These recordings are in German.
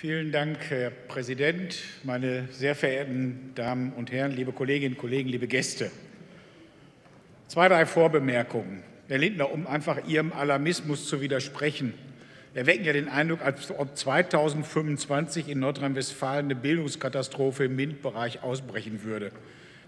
Vielen Dank, Herr Präsident, meine sehr verehrten Damen und Herren, liebe Kolleginnen und Kollegen, liebe Gäste. Zwei, drei Vorbemerkungen. Herr Lindner, um einfach Ihrem Alarmismus zu widersprechen. erwecken ja den Eindruck, als ob 2025 in Nordrhein-Westfalen eine Bildungskatastrophe im MINT-Bereich ausbrechen würde.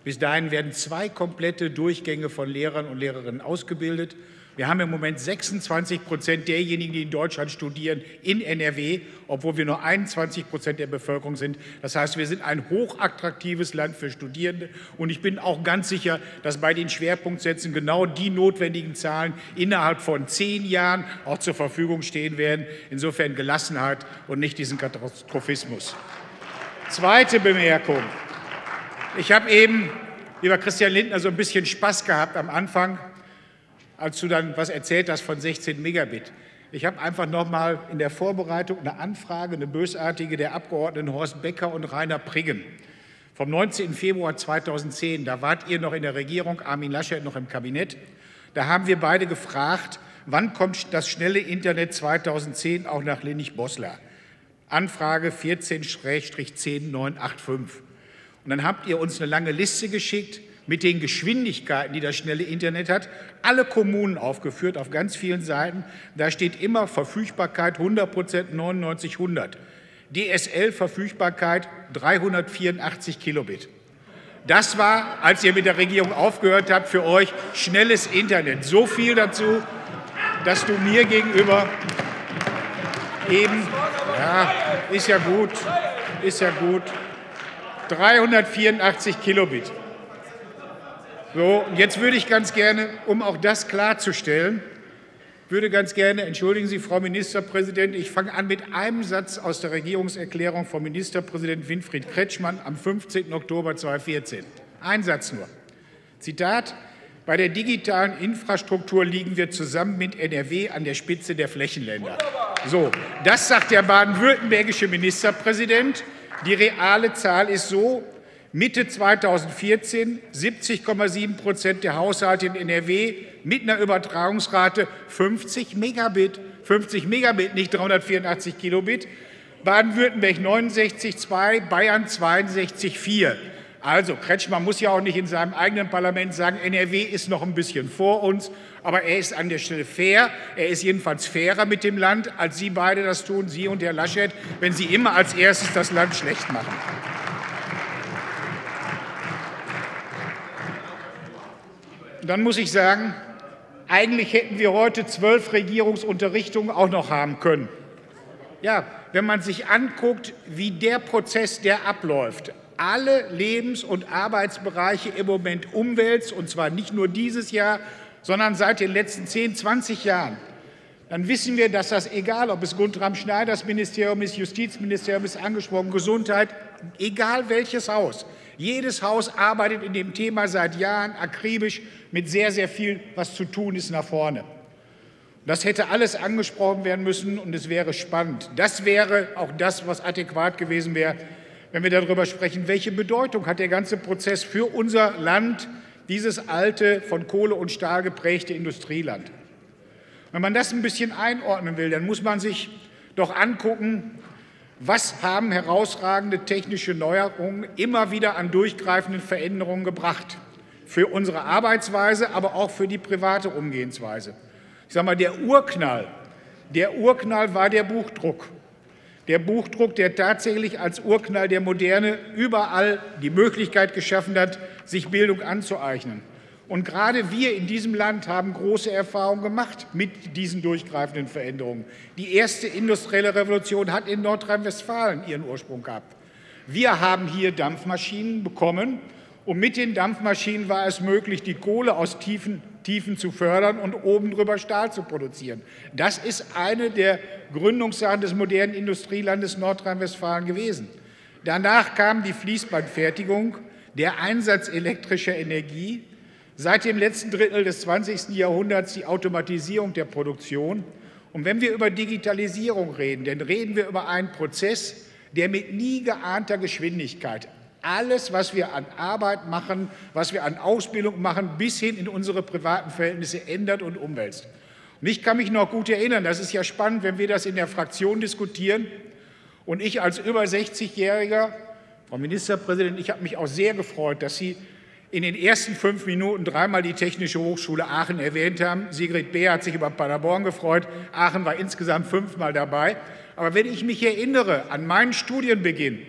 Bis dahin werden zwei komplette Durchgänge von Lehrern und Lehrerinnen ausgebildet. Wir haben im Moment 26 Prozent derjenigen, die in Deutschland studieren, in NRW, obwohl wir nur 21 Prozent der Bevölkerung sind. Das heißt, wir sind ein hochattraktives Land für Studierende. Und ich bin auch ganz sicher, dass bei den Schwerpunktsätzen genau die notwendigen Zahlen innerhalb von zehn Jahren auch zur Verfügung stehen werden. Insofern Gelassenheit und nicht diesen Katastrophismus. Zweite Bemerkung. Ich habe eben, lieber Christian Lindner, so ein bisschen Spaß gehabt am Anfang als du dann was erzählt hast von 16 Megabit. Ich habe einfach noch mal in der Vorbereitung eine Anfrage, eine bösartige der Abgeordneten Horst Becker und Rainer Priggen vom 19. Februar 2010. Da wart ihr noch in der Regierung, Armin Laschet noch im Kabinett. Da haben wir beide gefragt, wann kommt das schnelle Internet 2010 auch nach Lennig-Boslar? Anfrage 14-10985. Und dann habt ihr uns eine lange Liste geschickt mit den Geschwindigkeiten, die das schnelle Internet hat, alle Kommunen aufgeführt auf ganz vielen Seiten. Da steht immer Verfügbarkeit 100 Prozent 99 100. DSL-Verfügbarkeit 384 Kilobit. Das war, als ihr mit der Regierung aufgehört habt, für euch schnelles Internet. So viel dazu, dass du mir gegenüber eben, ja, ist ja gut, ist ja gut, 384 Kilobit. So, und jetzt würde ich ganz gerne, um auch das klarzustellen, würde ganz gerne, entschuldigen Sie, Frau Ministerpräsidentin, ich fange an mit einem Satz aus der Regierungserklärung von Ministerpräsident Winfried Kretschmann am 15. Oktober 2014. Ein Satz nur. Zitat, bei der digitalen Infrastruktur liegen wir zusammen mit NRW an der Spitze der Flächenländer. So, das sagt der baden-württembergische Ministerpräsident. Die reale Zahl ist so, Mitte 2014 70,7 Prozent der Haushalte in NRW mit einer Übertragungsrate 50 Megabit. 50 Megabit, nicht 384 Kilobit. Baden-Württemberg 69,2, Bayern 62,4. Also Kretschmann muss ja auch nicht in seinem eigenen Parlament sagen, NRW ist noch ein bisschen vor uns, aber er ist an der Stelle fair. Er ist jedenfalls fairer mit dem Land, als Sie beide das tun, Sie und Herr Laschet, wenn Sie immer als erstes das Land schlecht machen. Dann muss ich sagen, eigentlich hätten wir heute zwölf Regierungsunterrichtungen auch noch haben können. Ja, wenn man sich anguckt, wie der Prozess, der abläuft, alle Lebens- und Arbeitsbereiche im Moment umwälzt, und zwar nicht nur dieses Jahr, sondern seit den letzten 10, 20 Jahren, dann wissen wir, dass das egal, ob es Guntram Schneiders Ministerium ist, Justizministerium ist angesprochen, Gesundheit, egal welches Haus, jedes Haus arbeitet in dem Thema seit Jahren akribisch mit sehr, sehr viel, was zu tun ist, nach vorne. Das hätte alles angesprochen werden müssen und es wäre spannend. Das wäre auch das, was adäquat gewesen wäre, wenn wir darüber sprechen, welche Bedeutung hat der ganze Prozess für unser Land, dieses alte, von Kohle und Stahl geprägte Industrieland. Wenn man das ein bisschen einordnen will, dann muss man sich doch angucken, was haben herausragende technische Neuerungen immer wieder an durchgreifenden Veränderungen gebracht? Für unsere Arbeitsweise, aber auch für die private Umgehensweise. Ich sage mal, der Urknall, der Urknall war der Buchdruck. Der Buchdruck, der tatsächlich als Urknall der Moderne überall die Möglichkeit geschaffen hat, sich Bildung anzueignen. Und gerade wir in diesem Land haben große Erfahrungen gemacht mit diesen durchgreifenden Veränderungen. Die erste industrielle Revolution hat in Nordrhein-Westfalen ihren Ursprung gehabt. Wir haben hier Dampfmaschinen bekommen und mit den Dampfmaschinen war es möglich, die Kohle aus Tiefen, Tiefen zu fördern und oben drüber Stahl zu produzieren. Das ist eine der Gründungssachen des modernen Industrielandes Nordrhein-Westfalen gewesen. Danach kam die Fließbandfertigung, der Einsatz elektrischer Energie, Seit dem letzten Drittel des 20. Jahrhunderts die Automatisierung der Produktion. Und wenn wir über Digitalisierung reden, dann reden wir über einen Prozess, der mit nie geahnter Geschwindigkeit alles, was wir an Arbeit machen, was wir an Ausbildung machen, bis hin in unsere privaten Verhältnisse ändert und umwälzt. Und ich kann mich noch gut erinnern, das ist ja spannend, wenn wir das in der Fraktion diskutieren Und ich als über 60-Jähriger, Frau Ministerpräsidentin, ich habe mich auch sehr gefreut, dass Sie in den ersten fünf Minuten dreimal die Technische Hochschule Aachen erwähnt haben. Sigrid Beer hat sich über Paderborn gefreut. Aachen war insgesamt fünfmal dabei. Aber wenn ich mich erinnere an meinen Studienbeginn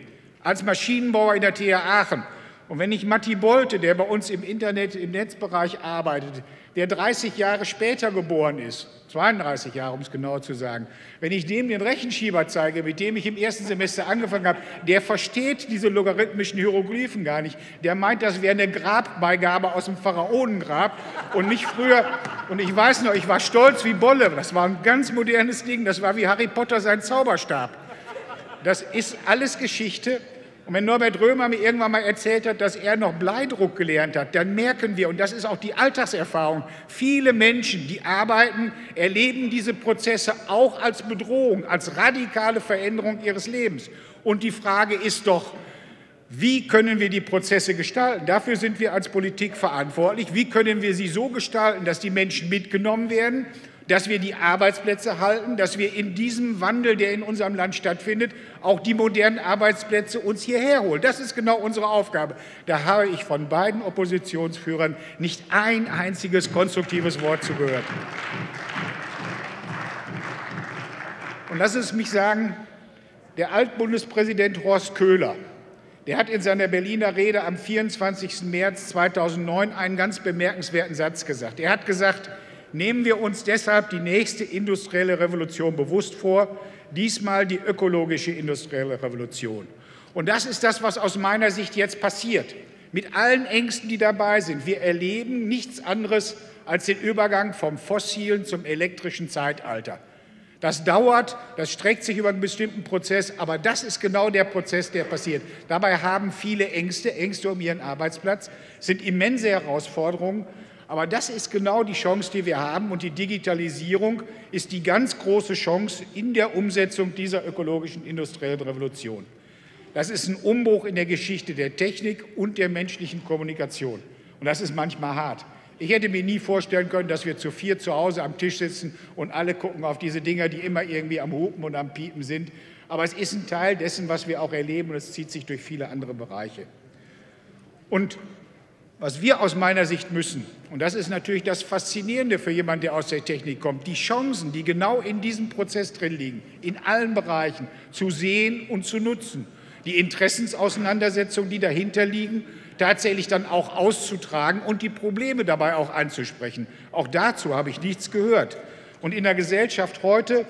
als Maschinenbauer in der TH Aachen und wenn ich Matti Bolte, der bei uns im Internet, im Netzbereich arbeitet, der 30 Jahre später geboren ist, 32 Jahre, um es genau zu sagen, wenn ich dem den Rechenschieber zeige, mit dem ich im ersten Semester angefangen habe, der versteht diese logarithmischen Hieroglyphen gar nicht. Der meint, das wäre eine Grabbeigabe aus dem Pharaonengrab und nicht früher. Und ich weiß noch, ich war stolz wie Bolle. Das war ein ganz modernes Ding. Das war wie Harry Potter sein Zauberstab. Das ist alles Geschichte. Und wenn Norbert Römer mir irgendwann mal erzählt hat, dass er noch Bleidruck gelernt hat, dann merken wir, und das ist auch die Alltagserfahrung, viele Menschen, die arbeiten, erleben diese Prozesse auch als Bedrohung, als radikale Veränderung ihres Lebens. Und die Frage ist doch, wie können wir die Prozesse gestalten? Dafür sind wir als Politik verantwortlich. Wie können wir sie so gestalten, dass die Menschen mitgenommen werden dass wir die Arbeitsplätze halten, dass wir in diesem Wandel, der in unserem Land stattfindet, auch die modernen Arbeitsplätze uns hierher holen. Das ist genau unsere Aufgabe. Da habe ich von beiden Oppositionsführern nicht ein einziges konstruktives Wort zugehört. Und lassen Sie es mich sagen, der Altbundespräsident Horst Köhler, der hat in seiner Berliner Rede am 24. März 2009 einen ganz bemerkenswerten Satz gesagt. Er hat gesagt, Nehmen wir uns deshalb die nächste industrielle Revolution bewusst vor, diesmal die ökologische industrielle Revolution. Und das ist das, was aus meiner Sicht jetzt passiert. Mit allen Ängsten, die dabei sind. Wir erleben nichts anderes als den Übergang vom fossilen zum elektrischen Zeitalter. Das dauert, das streckt sich über einen bestimmten Prozess, aber das ist genau der Prozess, der passiert. Dabei haben viele Ängste, Ängste um ihren Arbeitsplatz, sind immense Herausforderungen. Aber das ist genau die Chance, die wir haben. Und die Digitalisierung ist die ganz große Chance in der Umsetzung dieser ökologischen industriellen Revolution. Das ist ein Umbruch in der Geschichte der Technik und der menschlichen Kommunikation. Und das ist manchmal hart. Ich hätte mir nie vorstellen können, dass wir zu vier zu Hause am Tisch sitzen und alle gucken auf diese Dinger, die immer irgendwie am Hupen und am Piepen sind. Aber es ist ein Teil dessen, was wir auch erleben und es zieht sich durch viele andere Bereiche. Und was wir aus meiner Sicht müssen, und das ist natürlich das Faszinierende für jemanden, der aus der Technik kommt, die Chancen, die genau in diesem Prozess drin liegen, in allen Bereichen zu sehen und zu nutzen, die Interessensauseinandersetzungen, die dahinter liegen, tatsächlich dann auch auszutragen und die Probleme dabei auch anzusprechen. Auch dazu habe ich nichts gehört. Und in der Gesellschaft heute,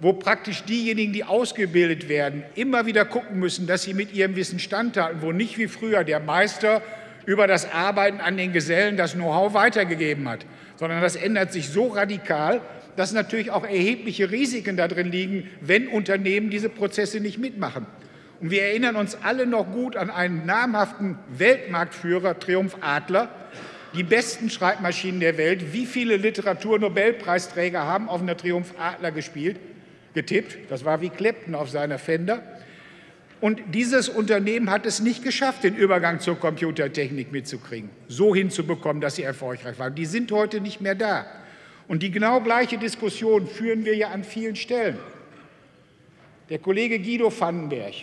wo praktisch diejenigen, die ausgebildet werden, immer wieder gucken müssen, dass sie mit ihrem Wissen standhalten, wo nicht wie früher der Meister über das Arbeiten an den Gesellen das Know-how weitergegeben hat, sondern das ändert sich so radikal, dass natürlich auch erhebliche Risiken darin liegen, wenn Unternehmen diese Prozesse nicht mitmachen. Und wir erinnern uns alle noch gut an einen namhaften Weltmarktführer, Triumph Adler, die besten Schreibmaschinen der Welt. Wie viele Literaturnobelpreisträger haben auf einer Triumph Adler gespielt, getippt? Das war wie Clapton auf seiner Fender. Und dieses Unternehmen hat es nicht geschafft, den Übergang zur Computertechnik mitzukriegen, so hinzubekommen, dass sie erfolgreich waren. Die sind heute nicht mehr da. Und die genau gleiche Diskussion führen wir ja an vielen Stellen. Der Kollege Guido Vandenberg,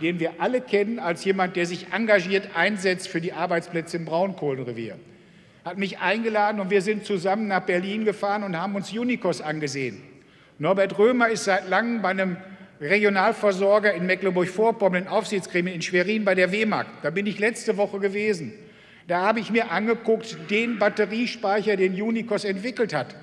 den wir alle kennen als jemand, der sich engagiert einsetzt für die Arbeitsplätze im Braunkohlenrevier, hat mich eingeladen und wir sind zusammen nach Berlin gefahren und haben uns Unicos angesehen. Norbert Römer ist seit langem bei einem Regionalversorger in Mecklenburg-Vorpommern, Aufsichtsgremien in Schwerin bei der WEMAG. Da bin ich letzte Woche gewesen. Da habe ich mir angeguckt, den Batteriespeicher, den Unicos entwickelt hat.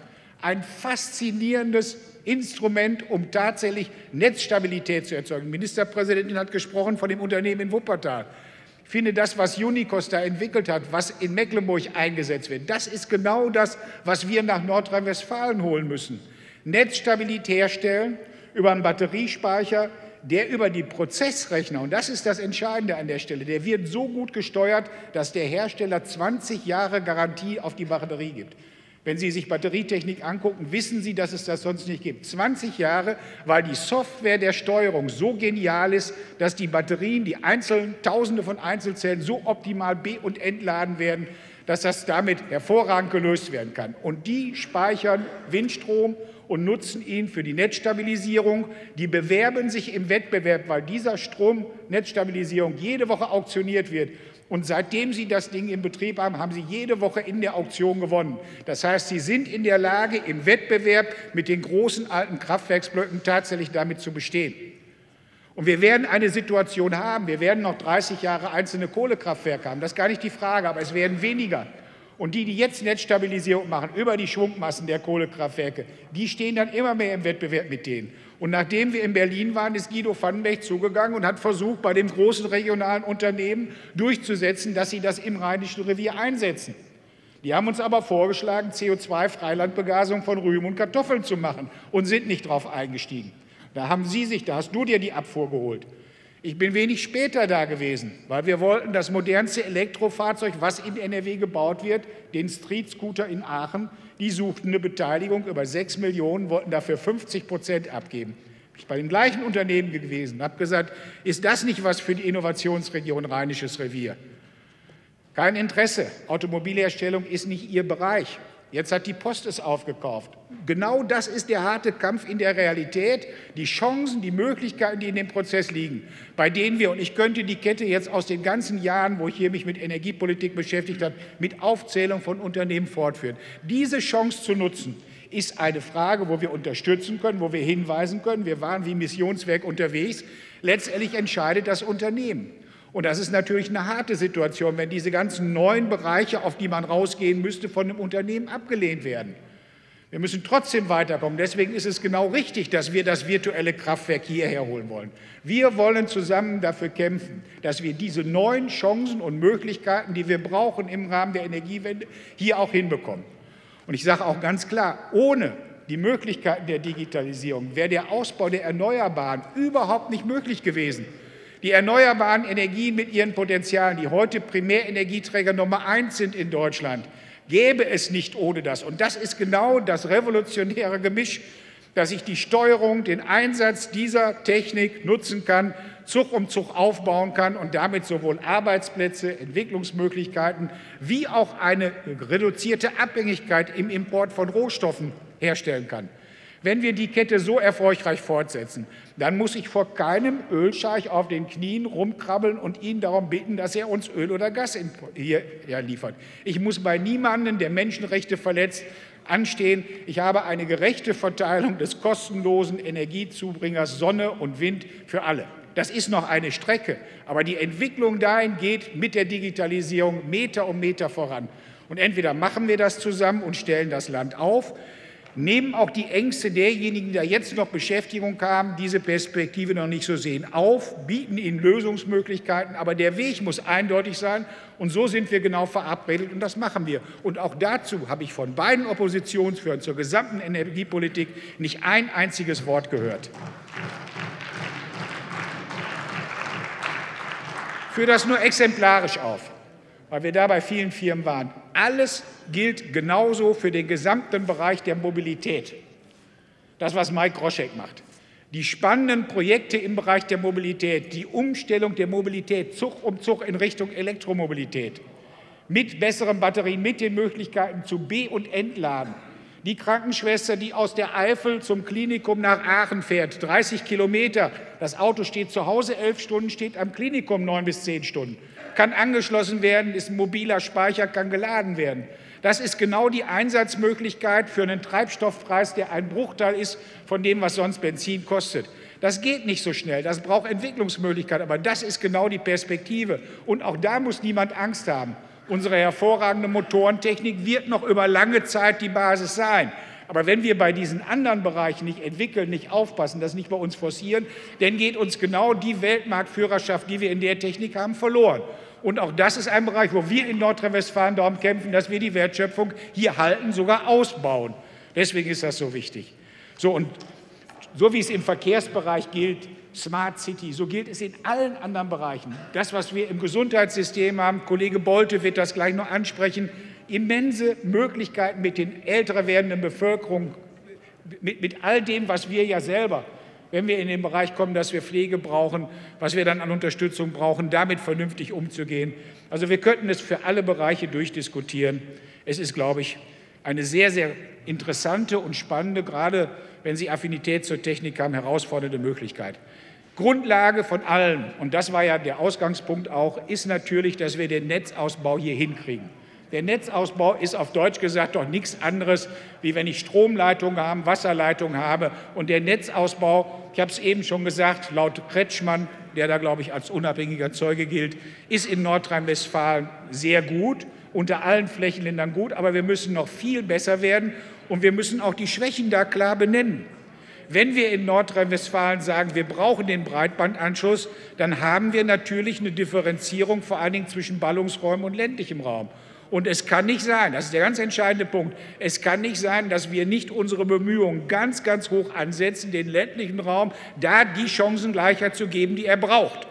Ein faszinierendes Instrument, um tatsächlich Netzstabilität zu erzeugen. Die Ministerpräsidentin hat gesprochen von dem Unternehmen in Wuppertal. Ich finde, das, was Unicos da entwickelt hat, was in Mecklenburg eingesetzt wird, das ist genau das, was wir nach Nordrhein-Westfalen holen müssen. Netzstabilität herstellen, über einen Batteriespeicher, der über die Prozessrechner, und das ist das Entscheidende an der Stelle, der wird so gut gesteuert, dass der Hersteller 20 Jahre Garantie auf die Batterie gibt. Wenn Sie sich Batterietechnik angucken, wissen Sie, dass es das sonst nicht gibt. 20 Jahre, weil die Software der Steuerung so genial ist, dass die Batterien, die einzelnen Tausende von Einzelzellen so optimal be- und entladen werden, dass das damit hervorragend gelöst werden kann. Und die speichern Windstrom und nutzen ihn für die Netzstabilisierung. Die bewerben sich im Wettbewerb, weil dieser Stromnetzstabilisierung jede Woche auktioniert wird. Und seitdem Sie das Ding in Betrieb haben, haben Sie jede Woche in der Auktion gewonnen. Das heißt, Sie sind in der Lage, im Wettbewerb mit den großen alten Kraftwerksblöcken tatsächlich damit zu bestehen. Und wir werden eine Situation haben, wir werden noch 30 Jahre einzelne Kohlekraftwerke haben, das ist gar nicht die Frage, aber es werden weniger. Und die, die jetzt Netzstabilisierung machen über die Schwungmassen der Kohlekraftwerke, die stehen dann immer mehr im Wettbewerb mit denen. Und nachdem wir in Berlin waren, ist Guido Vandenberg zugegangen und hat versucht, bei den großen regionalen Unternehmen durchzusetzen, dass sie das im Rheinischen Revier einsetzen. Die haben uns aber vorgeschlagen, CO2-Freilandbegasung von Rüben und Kartoffeln zu machen und sind nicht darauf eingestiegen. Da haben Sie sich, da hast du dir die Abfuhr geholt. Ich bin wenig später da gewesen, weil wir wollten das modernste Elektrofahrzeug, was in NRW gebaut wird, den Street Scooter in Aachen, die suchten eine Beteiligung über 6 Millionen, wollten dafür 50 Prozent abgeben. Ich bin bei dem gleichen Unternehmen gewesen habe gesagt, ist das nicht was für die Innovationsregion Rheinisches Revier? Kein Interesse. Automobilherstellung ist nicht ihr Bereich. Jetzt hat die Post es aufgekauft. Genau das ist der harte Kampf in der Realität, die Chancen, die Möglichkeiten, die in dem Prozess liegen, bei denen wir, und ich könnte die Kette jetzt aus den ganzen Jahren, wo ich hier mich mit Energiepolitik beschäftigt habe, mit Aufzählung von Unternehmen fortführen. Diese Chance zu nutzen, ist eine Frage, wo wir unterstützen können, wo wir hinweisen können. Wir waren wie Missionswerk unterwegs. Letztendlich entscheidet das Unternehmen. Und das ist natürlich eine harte Situation, wenn diese ganzen neuen Bereiche, auf die man rausgehen müsste, von einem Unternehmen abgelehnt werden. Wir müssen trotzdem weiterkommen. Deswegen ist es genau richtig, dass wir das virtuelle Kraftwerk hierher holen wollen. Wir wollen zusammen dafür kämpfen, dass wir diese neuen Chancen und Möglichkeiten, die wir brauchen im Rahmen der Energiewende, hier auch hinbekommen. Und ich sage auch ganz klar, ohne die Möglichkeiten der Digitalisierung wäre der Ausbau der Erneuerbaren überhaupt nicht möglich gewesen. Die erneuerbaren Energien mit ihren Potenzialen, die heute Primärenergieträger Nummer eins sind in Deutschland, gäbe es nicht ohne das. Und das ist genau das revolutionäre Gemisch, dass ich die Steuerung, den Einsatz dieser Technik nutzen kann, Zug um Zug aufbauen kann und damit sowohl Arbeitsplätze, Entwicklungsmöglichkeiten wie auch eine reduzierte Abhängigkeit im Import von Rohstoffen herstellen kann. Wenn wir die Kette so erfolgreich fortsetzen, dann muss ich vor keinem Ölscheich auf den Knien rumkrabbeln und ihn darum bitten, dass er uns Öl oder Gas hier liefert. Ich muss bei niemandem, der Menschenrechte verletzt, anstehen. Ich habe eine gerechte Verteilung des kostenlosen Energiezubringers Sonne und Wind für alle. Das ist noch eine Strecke, aber die Entwicklung dahin geht mit der Digitalisierung Meter um Meter voran. Und entweder machen wir das zusammen und stellen das Land auf, nehmen auch die Ängste derjenigen, die da jetzt noch Beschäftigung haben, diese Perspektive noch nicht so sehen, auf, bieten ihnen Lösungsmöglichkeiten. Aber der Weg muss eindeutig sein. Und so sind wir genau verabredet und das machen wir. Und auch dazu habe ich von beiden Oppositionsführern zur gesamten Energiepolitik nicht ein einziges Wort gehört. Ich führe das nur exemplarisch auf weil wir da bei vielen Firmen waren. Alles gilt genauso für den gesamten Bereich der Mobilität. Das, was Mike Groschek macht. Die spannenden Projekte im Bereich der Mobilität, die Umstellung der Mobilität Zug um Zug in Richtung Elektromobilität, mit besseren Batterien, mit den Möglichkeiten zu B- und Entladen. Die Krankenschwester, die aus der Eifel zum Klinikum nach Aachen fährt, 30 Kilometer. Das Auto steht zu Hause elf Stunden, steht am Klinikum neun bis zehn Stunden kann angeschlossen werden, ist ein mobiler Speicher, kann geladen werden. Das ist genau die Einsatzmöglichkeit für einen Treibstoffpreis, der ein Bruchteil ist von dem, was sonst Benzin kostet. Das geht nicht so schnell, das braucht Entwicklungsmöglichkeit, aber das ist genau die Perspektive. Und auch da muss niemand Angst haben. Unsere hervorragende Motorentechnik wird noch über lange Zeit die Basis sein. Aber wenn wir bei diesen anderen Bereichen nicht entwickeln, nicht aufpassen, das nicht bei uns forcieren, dann geht uns genau die Weltmarktführerschaft, die wir in der Technik haben, verloren. Und auch das ist ein Bereich, wo wir in Nordrhein-Westfalen darum kämpfen, dass wir die Wertschöpfung hier halten, sogar ausbauen. Deswegen ist das so wichtig. So, und so wie es im Verkehrsbereich gilt, Smart City, so gilt es in allen anderen Bereichen. Das, was wir im Gesundheitssystem haben, Kollege Bolte wird das gleich noch ansprechen, immense Möglichkeiten mit den älter werdenden Bevölkerung, mit, mit all dem, was wir ja selber wenn wir in den Bereich kommen, dass wir Pflege brauchen, was wir dann an Unterstützung brauchen, damit vernünftig umzugehen. Also wir könnten es für alle Bereiche durchdiskutieren. Es ist, glaube ich, eine sehr, sehr interessante und spannende, gerade wenn Sie Affinität zur Technik haben, herausfordernde Möglichkeit. Grundlage von allen, und das war ja der Ausgangspunkt auch, ist natürlich, dass wir den Netzausbau hier hinkriegen. Der Netzausbau ist auf Deutsch gesagt doch nichts anderes, wie wenn ich Stromleitungen habe, Wasserleitungen habe. Und der Netzausbau, ich habe es eben schon gesagt, laut Kretschmann, der da, glaube ich, als unabhängiger Zeuge gilt, ist in Nordrhein-Westfalen sehr gut, unter allen Flächenländern gut. Aber wir müssen noch viel besser werden und wir müssen auch die Schwächen da klar benennen. Wenn wir in Nordrhein-Westfalen sagen, wir brauchen den Breitbandanschluss, dann haben wir natürlich eine Differenzierung vor allen Dingen zwischen Ballungsräumen und ländlichem Raum. Und es kann nicht sein, das ist der ganz entscheidende Punkt, es kann nicht sein, dass wir nicht unsere Bemühungen ganz, ganz hoch ansetzen, den ländlichen Raum da die Chancengleichheit zu geben, die er braucht.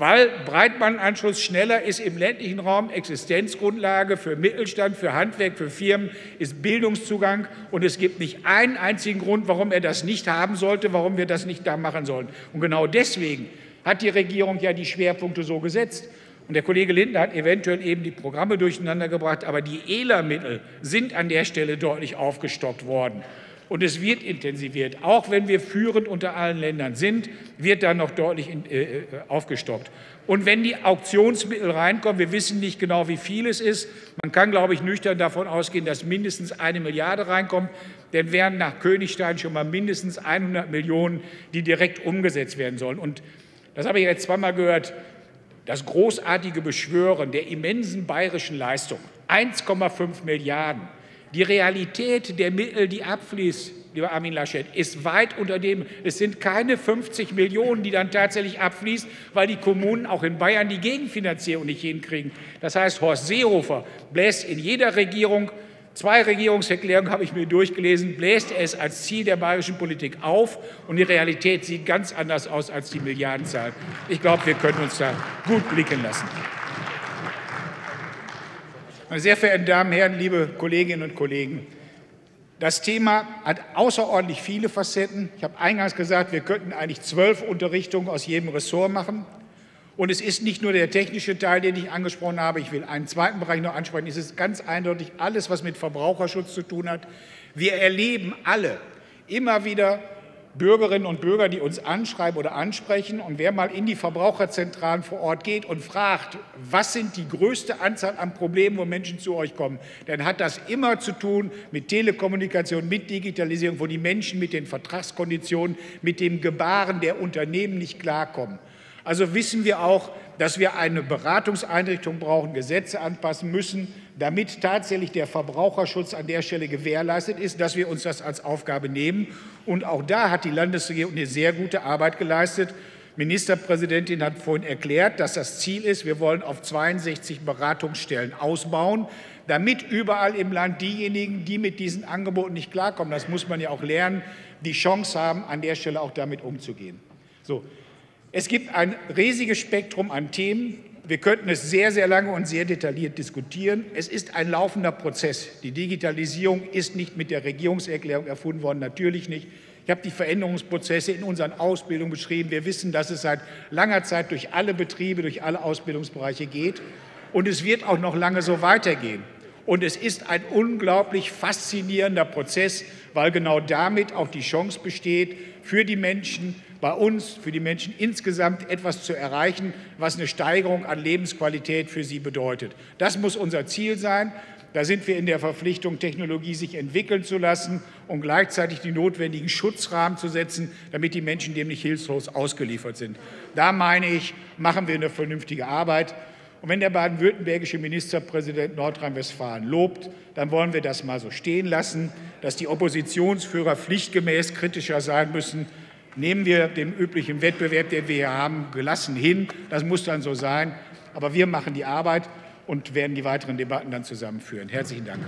Weil Breitbandanschluss schneller ist im ländlichen Raum Existenzgrundlage für Mittelstand, für Handwerk, für Firmen, ist Bildungszugang. Und es gibt nicht einen einzigen Grund, warum er das nicht haben sollte, warum wir das nicht da machen sollen. Und genau deswegen hat die Regierung ja die Schwerpunkte so gesetzt. Und der Kollege Lindner hat eventuell eben die Programme durcheinander gebracht, aber die ELA-Mittel sind an der Stelle deutlich aufgestockt worden. Und es wird intensiviert. Auch wenn wir führend unter allen Ländern sind, wird da noch deutlich äh, äh, aufgestockt. Und wenn die Auktionsmittel reinkommen, wir wissen nicht genau, wie viel es ist, man kann, glaube ich, nüchtern davon ausgehen, dass mindestens eine Milliarde reinkommt, dann wären nach Königstein schon mal mindestens 100 Millionen, die direkt umgesetzt werden sollen. Und das habe ich jetzt zweimal gehört, das großartige Beschwören der immensen bayerischen Leistung, 1,5 Milliarden, die Realität der Mittel, die abfließt, lieber Armin Laschet, ist weit unter dem. Es sind keine 50 Millionen, die dann tatsächlich abfließen, weil die Kommunen auch in Bayern die Gegenfinanzierung nicht hinkriegen. Das heißt, Horst Seehofer bläst in jeder Regierung Zwei Regierungserklärungen habe ich mir durchgelesen, bläst er es als Ziel der bayerischen Politik auf und die Realität sieht ganz anders aus als die Milliardenzahl. Ich glaube, wir können uns da gut blicken lassen. Meine sehr verehrten Damen und Herren, liebe Kolleginnen und Kollegen, das Thema hat außerordentlich viele Facetten. Ich habe eingangs gesagt, wir könnten eigentlich zwölf Unterrichtungen aus jedem Ressort machen. Und es ist nicht nur der technische Teil, den ich angesprochen habe. Ich will einen zweiten Bereich noch ansprechen. Es ist ganz eindeutig alles, was mit Verbraucherschutz zu tun hat. Wir erleben alle immer wieder Bürgerinnen und Bürger, die uns anschreiben oder ansprechen. Und wer mal in die Verbraucherzentralen vor Ort geht und fragt, was sind die größte Anzahl an Problemen, wo Menschen zu euch kommen, dann hat das immer zu tun mit Telekommunikation, mit Digitalisierung, wo die Menschen mit den Vertragskonditionen, mit dem Gebaren der Unternehmen nicht klarkommen. Also wissen wir auch, dass wir eine Beratungseinrichtung brauchen, Gesetze anpassen müssen, damit tatsächlich der Verbraucherschutz an der Stelle gewährleistet ist, dass wir uns das als Aufgabe nehmen. Und auch da hat die Landesregierung eine sehr gute Arbeit geleistet. Ministerpräsidentin hat vorhin erklärt, dass das Ziel ist, wir wollen auf 62 Beratungsstellen ausbauen, damit überall im Land diejenigen, die mit diesen Angeboten nicht klarkommen, das muss man ja auch lernen, die Chance haben, an der Stelle auch damit umzugehen. So, es gibt ein riesiges Spektrum an Themen. Wir könnten es sehr, sehr lange und sehr detailliert diskutieren. Es ist ein laufender Prozess. Die Digitalisierung ist nicht mit der Regierungserklärung erfunden worden, natürlich nicht. Ich habe die Veränderungsprozesse in unseren Ausbildungen beschrieben. Wir wissen, dass es seit langer Zeit durch alle Betriebe, durch alle Ausbildungsbereiche geht. Und es wird auch noch lange so weitergehen. Und es ist ein unglaublich faszinierender Prozess, weil genau damit auch die Chance besteht, für die Menschen, bei uns, für die Menschen insgesamt etwas zu erreichen, was eine Steigerung an Lebensqualität für sie bedeutet. Das muss unser Ziel sein. Da sind wir in der Verpflichtung, Technologie sich entwickeln zu lassen und gleichzeitig die notwendigen Schutzrahmen zu setzen, damit die Menschen dem nicht hilflos ausgeliefert sind. Da meine ich, machen wir eine vernünftige Arbeit. Und wenn der baden-württembergische Ministerpräsident Nordrhein-Westfalen lobt, dann wollen wir das mal so stehen lassen, dass die Oppositionsführer pflichtgemäß kritischer sein müssen nehmen wir den üblichen Wettbewerb, den wir hier haben, gelassen hin. Das muss dann so sein. Aber wir machen die Arbeit und werden die weiteren Debatten dann zusammenführen. Herzlichen Dank.